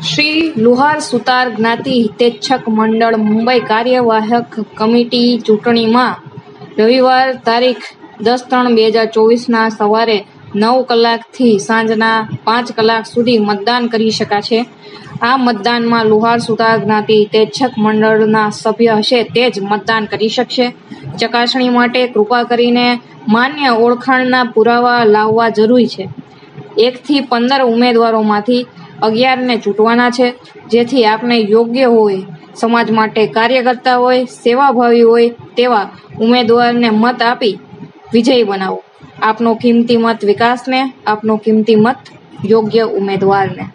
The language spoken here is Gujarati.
શ્રી લુહાર સુતાર જ્ઞાતિ હિતેચ્છક મંડળ મુંબઈ કાર્યવાહક કમિટી ચૂંટણીમાં રવિવાર તારીખ દસ ત્રણ બે હજાર ચોવીસના સવારે નવ કલાકથી સાંજના પાંચ કલાક સુધી મતદાન કરી શકાશે. આ મતદાનમાં લુહાર સુતાર જ્ઞાતિ હિતેચ્છક મંડળના સભ્ય હશે તે જ મતદાન કરી શકશે. ચકાસણી માટે કૃપા કરીને માન્ય ઓળખાણના પુરાવા લાવવા જરૂરી છે. એકથી પંદર ઉમેદવારોમાંથી અગિયારને ચૂંટવાના છે. જેથી આપને યોગ્ય હોય, સમાજ માટે કાર્ય કરતા હોય સેવાભાવી હોય તેવા ઉમેદવારને મત આપી વિજયી બનાવો. આપનો કિંમતી મત વિકાસને, આપનો કિંમતી મત યોગ્ય ઉમેદવારને.